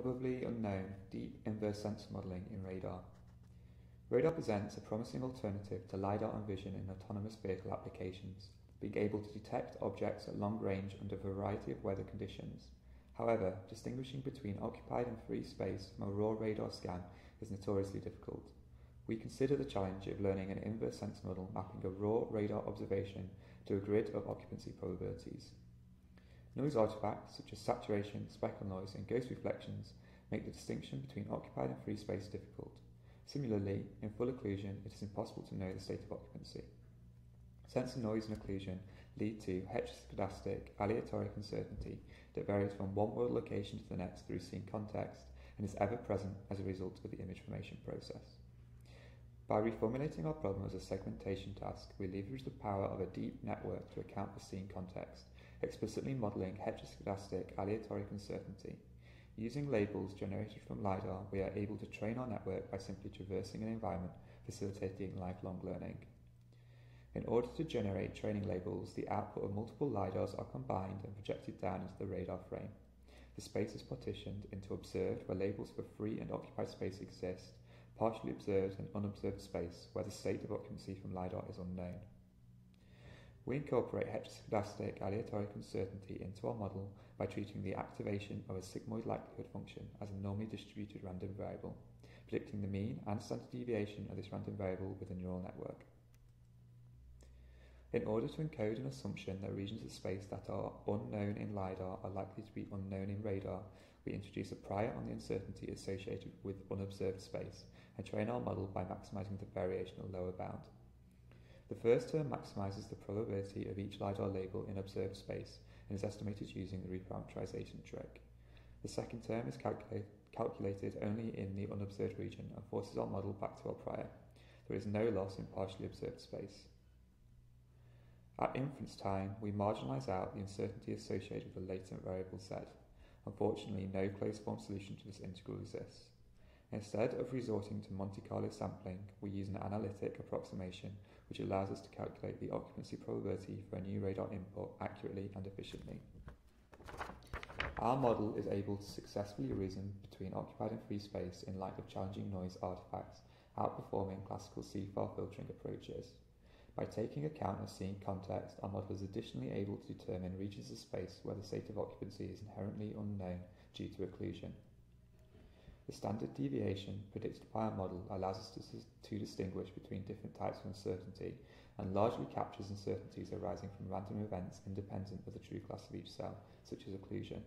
probably unknown deep inverse sensor modeling in radar. Radar presents a promising alternative to LiDAR and vision in autonomous vehicle applications, being able to detect objects at long range under a variety of weather conditions. However, distinguishing between occupied and free space from a raw radar scan is notoriously difficult. We consider the challenge of learning an inverse sensor model mapping a raw radar observation to a grid of occupancy probabilities. Noise artifacts such as saturation, speckle noise, and ghost reflections make the distinction between occupied and free space difficult. Similarly, in full occlusion, it is impossible to know the state of occupancy. Sensor noise and occlusion lead to heteroscedastic aleatoric uncertainty that varies from one world location to the next through scene context and is ever present as a result of the image formation process. By reformulating our problem as a segmentation task, we leverage the power of a deep network to account for scene context explicitly modeling heteroscedastic aleatoric uncertainty. Using labels generated from LiDAR, we are able to train our network by simply traversing an environment, facilitating lifelong learning. In order to generate training labels, the output of multiple LiDARs are combined and projected down into the radar frame. The space is partitioned into observed, where labels for free and occupied space exist, partially observed and unobserved space, where the state of occupancy from LiDAR is unknown. We incorporate heteroscedastic aleatoric uncertainty into our model by treating the activation of a sigmoid likelihood function as a normally distributed random variable, predicting the mean and standard deviation of this random variable with a neural network. In order to encode an assumption that regions of space that are unknown in LiDAR are likely to be unknown in radar, we introduce a prior on the uncertainty associated with unobserved space and train our model by maximizing the variational lower bound. The first term maximizes the probability of each LiDAR label in observed space and is estimated using the reparameterization trick. The second term is calculate, calculated only in the unobserved region and forces our model back to our prior. There is no loss in partially observed space. At inference time, we marginalize out the uncertainty associated with the latent variable Z. Unfortunately, no closed form solution to this integral exists. Instead of resorting to Monte Carlo sampling, we use an analytic approximation which allows us to calculate the occupancy probability for a new radar input accurately and efficiently. Our model is able to successfully reason between occupied and free space in light of challenging noise artifacts, outperforming classical CFAR filtering approaches. By taking account of scene context, our model is additionally able to determine regions of space where the state of occupancy is inherently unknown due to occlusion. The standard deviation predicted by our model allows us to, to distinguish between different types of uncertainty and largely captures uncertainties arising from random events independent of the true class of each cell, such as occlusion.